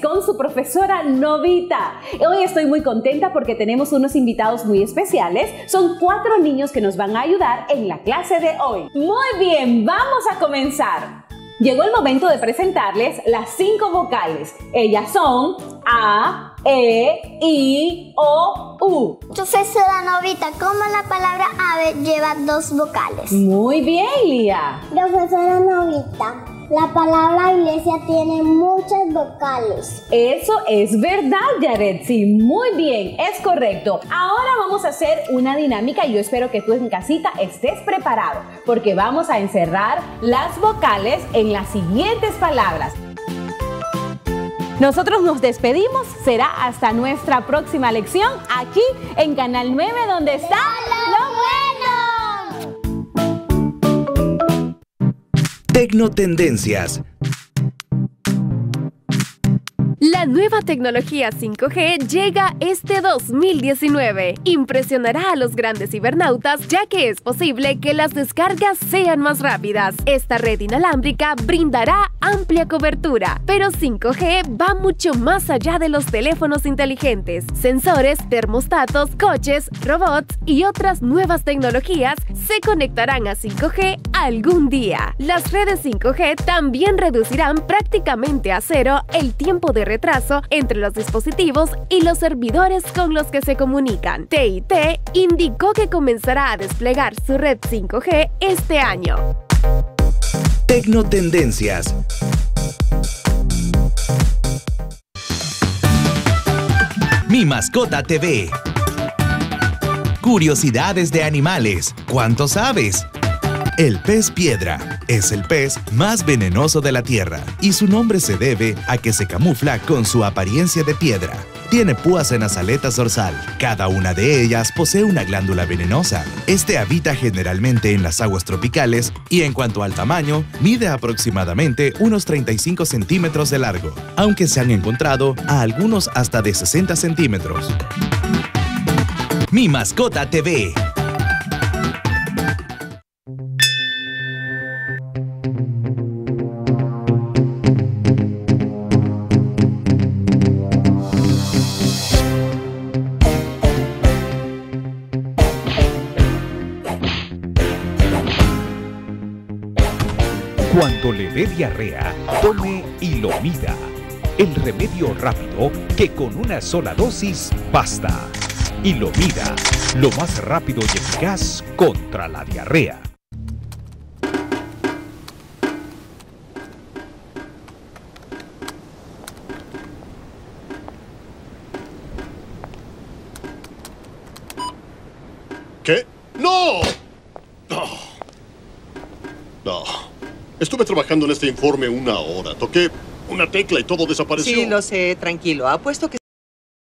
con su profesora Novita. Hoy estoy muy contenta porque tenemos unos invitados muy especiales. Son cuatro niños que nos van a ayudar en la clase de hoy. Muy bien, vamos a comenzar. Llegó el momento de presentarles las cinco vocales. Ellas son A, E, I, O, U. Profesora Novita, ¿cómo la palabra ave lleva dos vocales? Muy bien, Lía. Profesora Novita, la palabra iglesia tiene muchas vocales. Eso es verdad, Yaretsi. Muy bien, es correcto. Ahora vamos a hacer una dinámica y yo espero que tú en casita estés preparado porque vamos a encerrar las vocales en las siguientes palabras. Nosotros nos despedimos, será hasta nuestra próxima lección aquí en Canal 9 donde está Tecnotendencias. La nueva tecnología 5G llega este 2019. Impresionará a los grandes cibernautas ya que es posible que las descargas sean más rápidas. Esta red inalámbrica brindará amplia cobertura, pero 5G va mucho más allá de los teléfonos inteligentes. Sensores, termostatos, coches, robots y otras nuevas tecnologías se conectarán a 5G algún día. Las redes 5G también reducirán prácticamente a cero el tiempo de retraso entre los dispositivos y los servidores con los que se comunican. TIT indicó que comenzará a desplegar su red 5G este año. Tecnotendencias. Mi mascota TV. Curiosidades de animales. ¿Cuánto sabes? El pez piedra es el pez más venenoso de la Tierra y su nombre se debe a que se camufla con su apariencia de piedra. Tiene púas en las aletas dorsal. Cada una de ellas posee una glándula venenosa. Este habita generalmente en las aguas tropicales y en cuanto al tamaño, mide aproximadamente unos 35 centímetros de largo, aunque se han encontrado a algunos hasta de 60 centímetros. Mi mascota TV. Cuando le dé diarrea, tome Ilomida, el remedio rápido que con una sola dosis basta. Ilomida, lo más rápido y eficaz contra la diarrea. ¿Qué? ¡No! No. No. Estuve trabajando en este informe una hora. Toqué una tecla y todo desapareció. Sí, lo sé, tranquilo. Apuesto que